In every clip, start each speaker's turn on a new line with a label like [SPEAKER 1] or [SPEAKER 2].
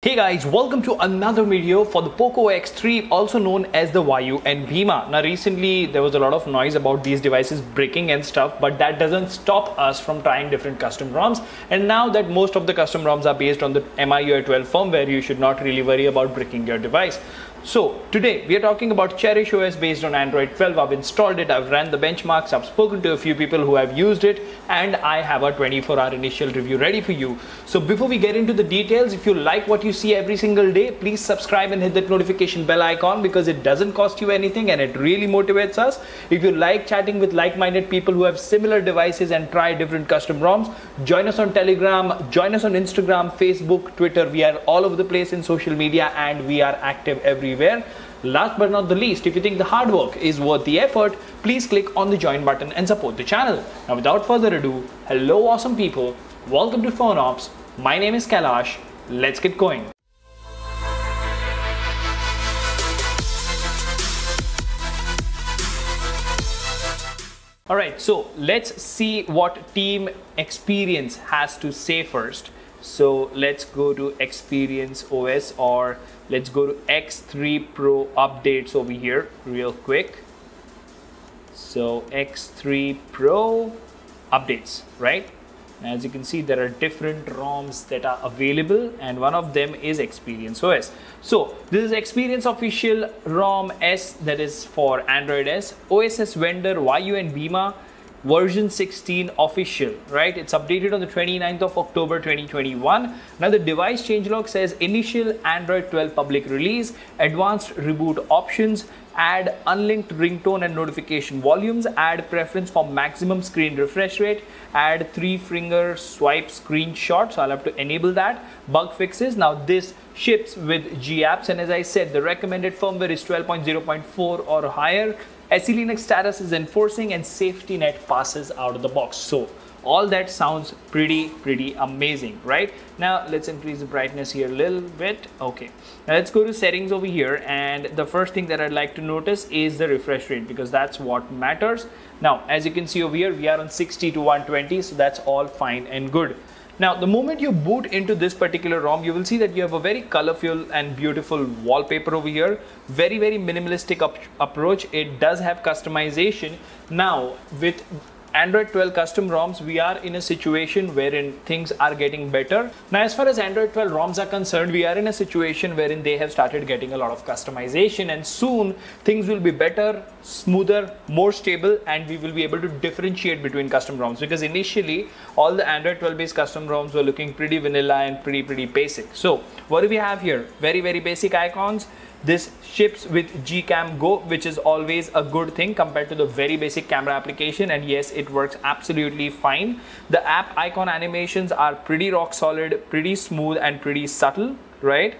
[SPEAKER 1] Hey guys, welcome to another video for the POCO X3, also known as the Vayu and Bhima. Now recently there was a lot of noise about these devices breaking and stuff, but that doesn't stop us from trying different custom ROMs. And now that most of the custom ROMs are based on the MIUI 12 firmware, you should not really worry about breaking your device. So today we are talking about Cherish OS based on Android 12. I've installed it, I've ran the benchmarks, I've spoken to a few people who have used it, and I have a 24 hour initial review ready for you. So before we get into the details, if you like what you see every single day, please subscribe and hit that notification bell icon because it doesn't cost you anything and it really motivates us. If you like chatting with like-minded people who have similar devices and try different custom ROMs, join us on Telegram, join us on Instagram, Facebook, Twitter. We are all over the place in social media and we are active everywhere everywhere. Last but not the least, if you think the hard work is worth the effort, please click on the join button and support the channel. Now without further ado, hello awesome people, welcome to PhoneOps. My name is Kailash. Let's get going. Alright, so let's see what team Xperience has to say first. So let's go to Xperience OS or let's go to X3 Pro updates over here real quick. So X3 Pro updates, right? As you can see, there are different ROMs that are available and one of them is Xperience OS. So this is Xperience Official ROM S that is for Android S, OSS vendor Vayu and Bhima version 16 official, right? It's updated on the 29th of October 2021. Now the device changelog says initial Android 12 public release, advanced reboot options, add unlinked ringtone and notification volumes, add preference for maximum screen refresh rate, add three finger swipe screenshot. So I'll have to enable that. Bug fixes. Now this ships with G apps and as I said, the recommended firmware is 12.0.4 or higher. SE Linux status is enforcing and safety net passes out of the box. So all that sounds pretty, pretty amazing, right? Now let's increase the brightness here a little bit. Okay, now let's go to settings over here. And the first thing that I'd like to notice is the refresh rate because that's what matters. Now, as you can see over here, we are on 60 to 120. So that's all fine and good. Now, the moment you boot into this particular ROM, you will see that you have a very colorful and beautiful wallpaper over here. Very, very minimalistic approach. It does have customization. Now, with Android 12 custom ROMs, we are in a situation wherein things are getting better. Now, as far as Android 12 ROMs are concerned, we are in a situation wherein they have started getting a lot of customization and soon things will be better, smoother, more stable, and we will be able to differentiate between custom ROMs because initially all the Android 12 based custom ROMs were looking pretty vanilla and pretty, pretty basic. So what do we have here? Very, very basic icons this ships with Gcam Go, which is always a good thing compared to the very basic camera application. And yes, it works absolutely fine. The app icon animations are pretty rock solid, pretty smooth and pretty subtle, right?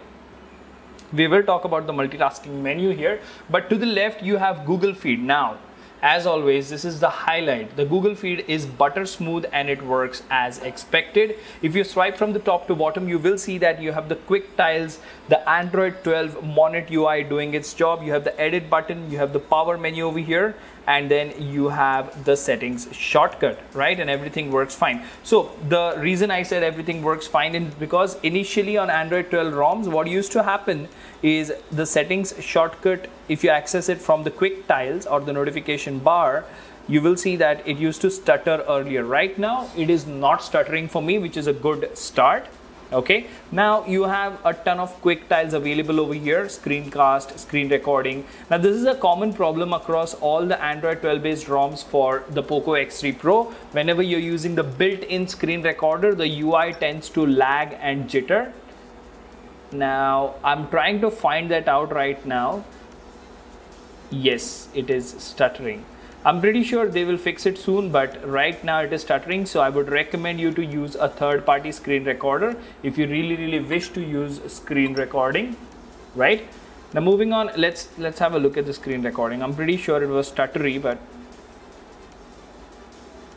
[SPEAKER 1] We will talk about the multitasking menu here, but to the left you have Google Feed. Now, as always, this is the highlight. The Google feed is butter smooth and it works as expected. If you swipe from the top to bottom, you will see that you have the quick tiles, the Android 12 Monet UI doing its job. You have the edit button, you have the power menu over here, and then you have the settings shortcut, right? And everything works fine. So the reason I said everything works fine is because initially on Android 12 ROMs, what used to happen is the settings shortcut, if you access it from the quick tiles or the notification bar, you will see that it used to stutter earlier. Right now, it is not stuttering for me, which is a good start. Okay? Now you have a ton of quick tiles available over here. Screencast screen recording. Now this is a common problem across all the android 12 based roms for the poco x3 pro. Whenever you're using the built-in screen recorder the ui tends to lag and jitter now i'm trying to find that out right now yes it is stuttering I'm pretty sure they will fix it soon, but right now it is stuttering. So I would recommend you to use a third party screen recorder if you really, really wish to use screen recording, right? Now moving on, let's, let's have a look at the screen recording. I'm pretty sure it was stuttery, but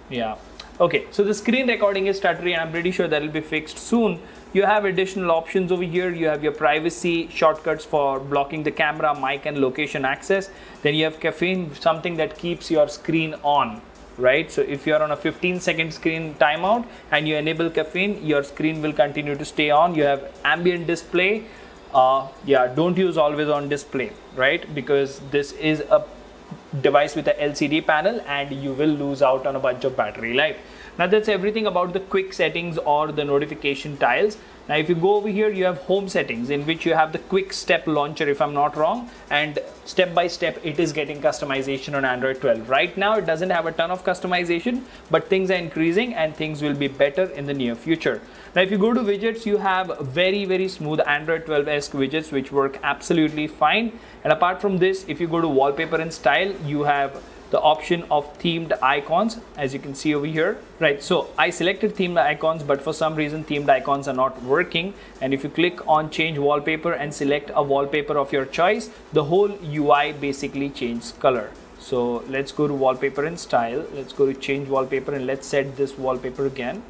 [SPEAKER 1] yeah. Okay, so the screen recording is stuttery and I'm pretty sure that will be fixed soon you have additional options over here. You have your privacy shortcuts for blocking the camera mic and location access. Then you have caffeine something that keeps your screen on right? So if you're on a 15 second screen timeout and you enable caffeine your screen will continue to stay on. You have ambient display. Uh, yeah don't use always on display right? Because this is a device with a LCD panel and you will lose out on a bunch of battery life now that's everything about the quick settings or the notification tiles now if you go over here, you have home settings in which you have the quick step launcher if I'm not wrong and step by step it is getting customization on Android 12. Right now it doesn't have a ton of customization but things are increasing and things will be better in the near future. Now if you go to widgets, you have very very smooth Android 12-esque widgets which work absolutely fine and apart from this, if you go to wallpaper and style, you have the option of themed icons as you can see over here right? So I selected themed icons but for some reason themed icons are not working. And if you click on change wallpaper and select a wallpaper of your choice the whole UI basically changes color. So let's go to wallpaper and style. Let's go to change wallpaper and let's set this wallpaper again.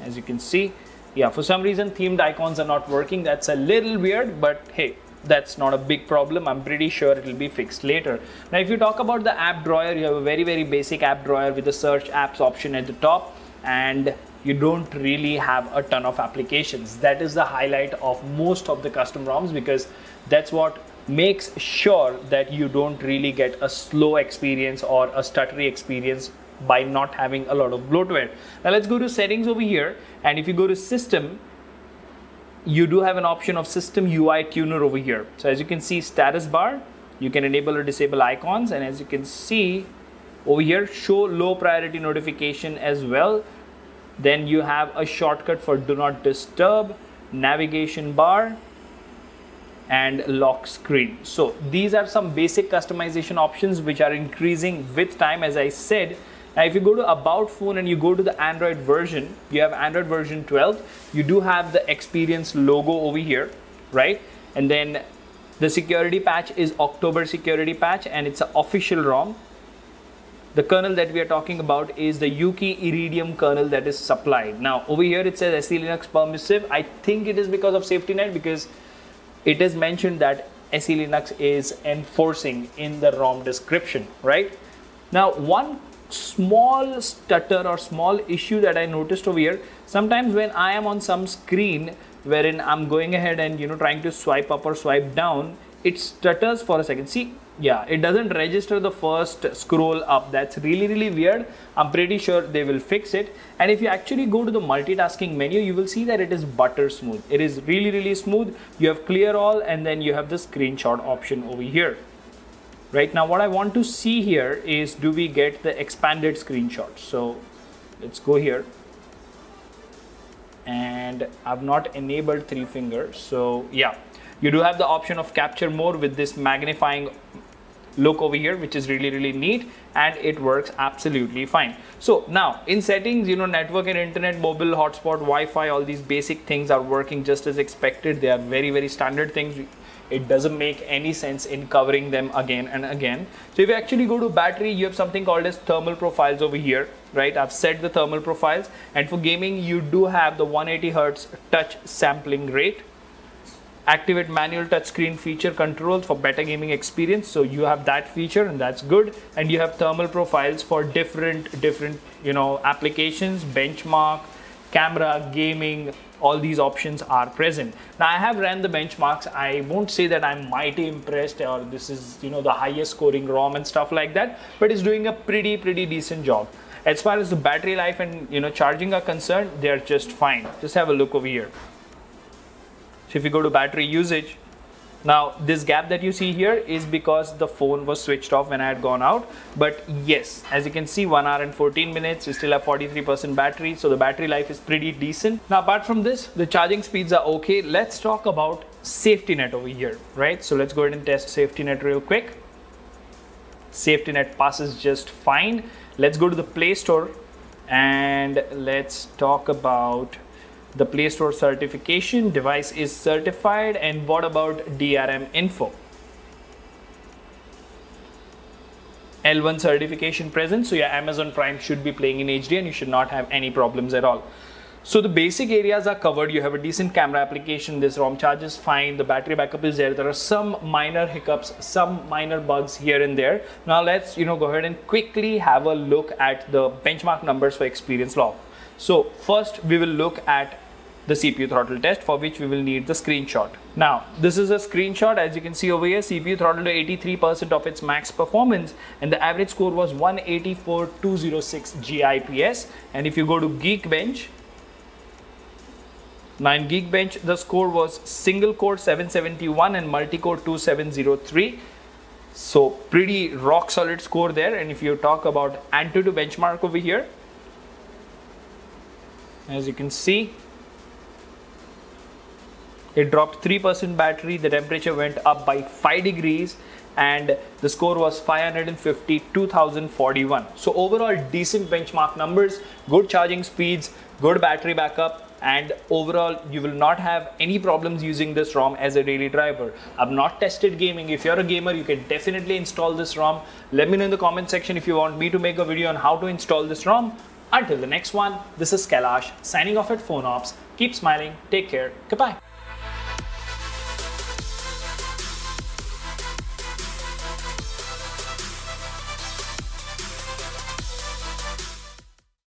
[SPEAKER 1] As you can see yeah for some reason themed icons are not working. That's a little weird but hey that's not a big problem. I'm pretty sure it will be fixed later. Now if you talk about the app drawer you have a very very basic app drawer with the search apps option at the top and you don't really have a ton of applications. That is the highlight of most of the custom roms because that's what makes sure that you don't really get a slow experience or a stuttery experience by not having a lot of bloatware. Now let's go to settings over here and if you go to system you do have an option of system UI tuner over here. So as you can see status bar, you can enable or disable icons and as you can see over here show low priority notification as well. Then you have a shortcut for do not disturb, navigation bar and lock screen. So these are some basic customization options which are increasing with time as I said now, if you go to About Phone and you go to the Android version, you have Android version 12. You do have the Xperience logo over here, right? And then the security patch is October security patch and it's an official ROM. The kernel that we are talking about is the Yuki Iridium kernel that is supplied. Now, over here it says SE Linux permissive. I think it is because of safety net because it is mentioned that SE Linux is enforcing in the ROM description, right? Now, one small stutter or small issue that I noticed over here. Sometimes when I am on some screen wherein I'm going ahead and you know trying to swipe up or swipe down, it stutters for a second. See, yeah, it doesn't register the first scroll up. That's really, really weird. I'm pretty sure they will fix it. And if you actually go to the multitasking menu, you will see that it is butter smooth. It is really, really smooth. You have clear all and then you have the screenshot option over here right now what I want to see here is do we get the expanded screenshot so let's go here. And I've not enabled three fingers so yeah. You do have the option of capture more with this magnifying look over here which is really really neat and it works absolutely fine. So now in settings you know network and internet mobile hotspot wi-fi all these basic things are working just as expected. They are very very standard things it doesn't make any sense in covering them again and again. So if you actually go to battery, you have something called as thermal profiles over here, right? I've set the thermal profiles and for gaming, you do have the 180 Hertz touch sampling rate activate manual touchscreen feature controls for better gaming experience so you have that feature and that's good and you have thermal profiles for different different you know applications benchmark camera gaming all these options are present. Now I have ran the benchmarks. I won't say that I'm mighty impressed or this is, you know, the highest scoring ROM and stuff like that, but it's doing a pretty, pretty decent job. As far as the battery life and, you know, charging are concerned, they're just fine. Just have a look over here. So if you go to battery usage, now this gap that you see here is because the phone was switched off when I had gone out. But yes, as you can see 1 hour and 14 minutes, you still have 43% battery. So the battery life is pretty decent. Now apart from this, the charging speeds are okay. Let's talk about safety net over here, right? So let's go ahead and test safety net real quick. Safety net passes just fine. Let's go to the Play Store and let's talk about the Play Store certification, device is certified, and what about DRM info? L1 certification present, so your Amazon Prime should be playing in HD and you should not have any problems at all. So the basic areas are covered. You have a decent camera application. This ROM charge is fine. The battery backup is there. There are some minor hiccups, some minor bugs here and there. Now let's you know go ahead and quickly have a look at the benchmark numbers for Xperience log. So first we will look at the CPU throttle test for which we will need the screenshot. Now, this is a screenshot as you can see over here, CPU throttled to 83% of its max performance and the average score was 184,206 GIPS and if you go to Geekbench, 9 Geekbench, the score was single core 771 and multi-core 2703. So pretty rock solid score there. And if you talk about Antutu benchmark over here, as you can see, it dropped 3% battery, the temperature went up by 5 degrees and the score was 550,2041. So overall decent benchmark numbers, good charging speeds, good battery backup and overall you will not have any problems using this ROM as a daily driver. I've not tested gaming. If you're a gamer, you can definitely install this ROM. Let me know in the comment section if you want me to make a video on how to install this ROM. Until the next one, this is Kailash signing off at PhoneOps. Keep smiling, take care, goodbye.